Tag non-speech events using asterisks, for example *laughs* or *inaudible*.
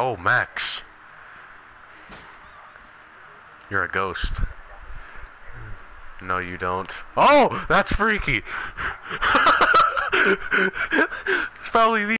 Oh, Max. You're a ghost. No, you don't. Oh, that's freaky. *laughs* it's probably the